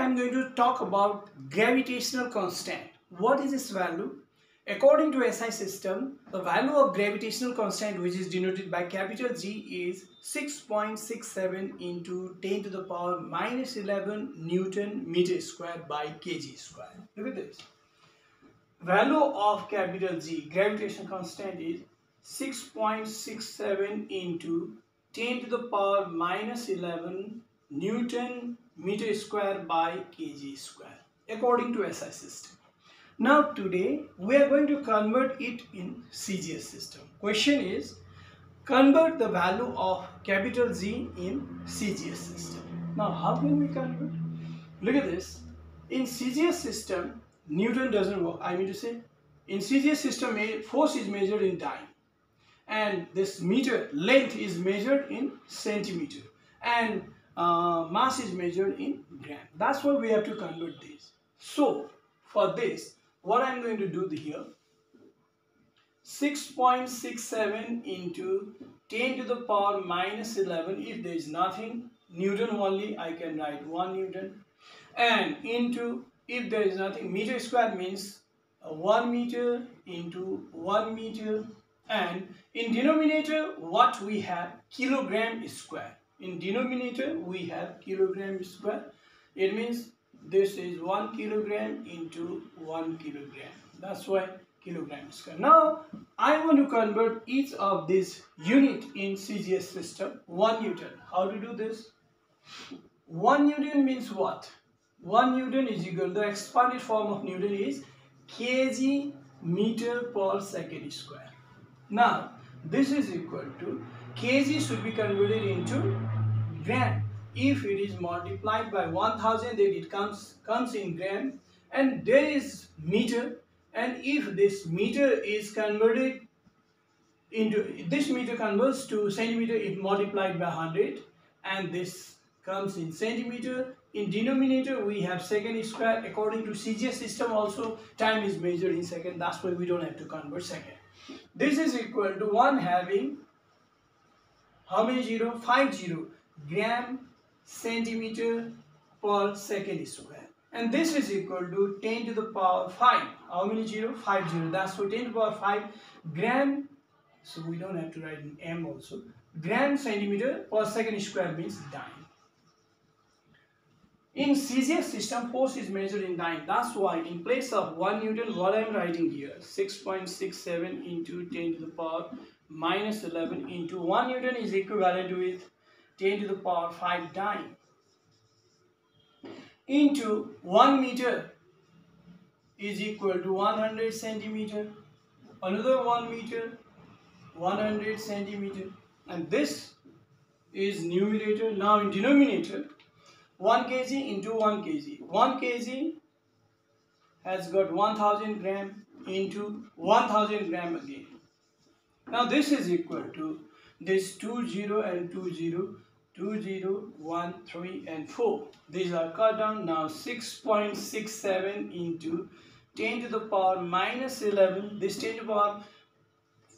I'm going to talk about gravitational constant. What is its value? According to SI system, the value of gravitational constant which is denoted by capital G is 6.67 into 10 to the power minus 11 Newton meter square by kg square. Look at this. Value of capital G, gravitational constant is 6.67 into 10 to the power minus 11 Newton meter square by kg square according to SI system. Now today we are going to convert it in CGS system. Question is convert the value of capital G in CGS system. Now how can we convert? Look at this. In CGS system Newton doesn't work. I mean to say in CGS system force is measured in dyne and this meter length is measured in centimeter and uh, mass is measured in gram. That's why we have to convert this. So for this, what I'm going to do here, 6.67 into 10 to the power minus 11, if there is nothing, Newton only, I can write 1 Newton. And into, if there is nothing, meter square means uh, 1 meter into 1 meter. And in denominator, what we have, kilogram square in denominator we have kilogram square. It means this is 1 kilogram into 1 kilogram. That's why kilogram square. Now i want to convert each of these unit in cgs system. 1 newton. How to do this? 1 newton means what? 1 newton is equal the expanded form of newton is kg meter per second square. Now this is equal to kg should be converted into gram. If it is multiplied by 1000 then it comes, comes in gram. And there is meter. And if this meter is converted into this meter converts to centimeter if multiplied by 100 and this comes in centimeter. In denominator we have second square. According to CGS system also time is measured in second. That's why we don't have to convert second. This is equal to 1 having how many zero? 5 zero gram centimeter per second square. And this is equal to 10 to the power 5 how many zero? 5 zero. That's for 10 to the power 5 gram. So we don't have to write in m also. Gram centimeter per second square means dyne in CGS system, force is measured in dyne. That's why in place of 1 Newton, what I'm writing here, 6.67 into 10 to the power minus 11 into 1 Newton is equivalent with 10 to the power 5 dyne into 1 meter is equal to 100 centimeter another 1 meter 100 centimeter and this is numerator now in denominator 1 kg into 1 kg 1 kg has got 1000 gram into 1000 gram again now this is equal to this 2 0 and 2 0 2, 0, 1, 3 and 4. These are cut down now 6.67 into 10 to the power minus 11. This 10 to the power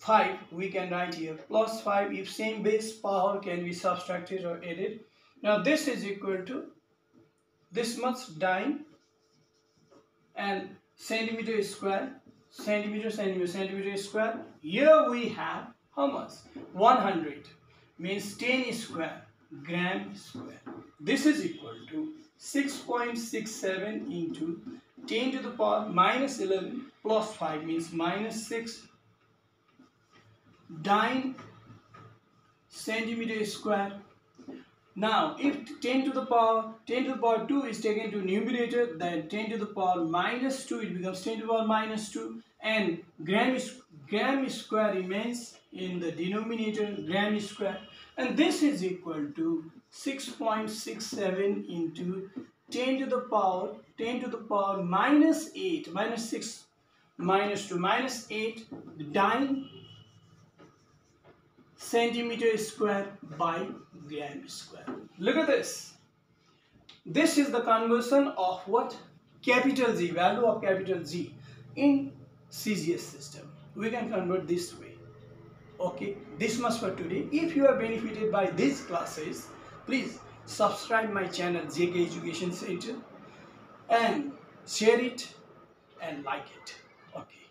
5 we can write here plus 5 if same base power can be subtracted or added. Now this is equal to this much dyne and centimeter square centimeter centimeter centimeter square. Here we have how much? 100 means 10 square gram square. This is equal to 6.67 into 10 to the power minus 11 plus 5 means minus 6 dyne centimeter square. Now, if 10 to the power 10 to the power 2 is taken to numerator, then 10 to the power minus 2, it becomes 10 to the power minus 2 and gram, gram square remains in the denominator gram square and this is equal to 6.67 into 10 to the power 10 to the power minus 8 minus 6 minus 2 minus 8 dyne centimeter square by gram square. Look at this. This is the conversion of what? Capital G value of capital G in CGS system. We can convert this way. Okay this much for today. If you are benefited by these classes please subscribe my channel jk education center and share it and like it. Okay